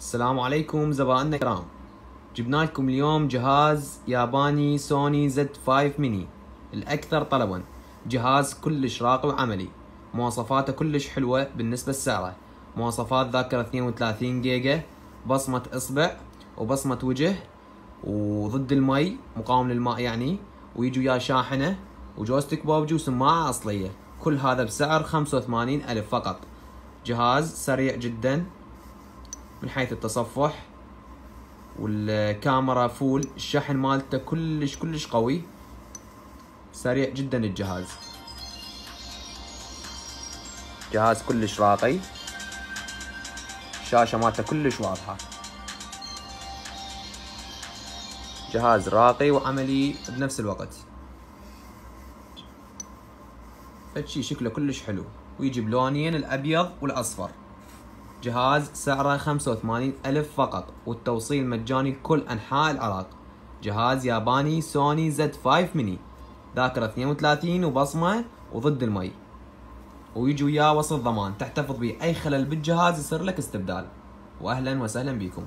السلام عليكم زبائننا الكرام. جبنا لكم اليوم جهاز ياباني Sony Z 5 ميني الأكثر طلبا. جهاز كلش راقي وعملي. مواصفاته كلش حلوة بالنسبة لسعره. مواصفات ذاكرة 32 جيجا بصمة إصبع وبصمة وجه وضد المي مقاوم للماء يعني ويجي وياه شاحنة و joystick PUBG وسماعة أصلية. كل هذا بسعر 85 ألف فقط. جهاز سريع جدا. من حيث التصفح والكاميرا فول الشحن مالته كلش كلش قوي. سريع جدا الجهاز. جهاز كلش راقي. الشاشة مالته كلش واضحة. جهاز راقي وعملي بنفس الوقت. فشي شكله كلش حلو. ويجي بلونين الأبيض والأصفر. جهاز سعره 85 ألف فقط والتوصيل مجاني لكل أنحاء العراق جهاز ياباني سوني زد 5 ميني. ذاكرة 32 وبصمة وضد المي. ويجي وياه وصل ضمان تحتفظ به أي خلل بالجهاز يصير لك استبدال. وأهلا وسهلا بكم.